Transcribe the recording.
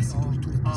outskirts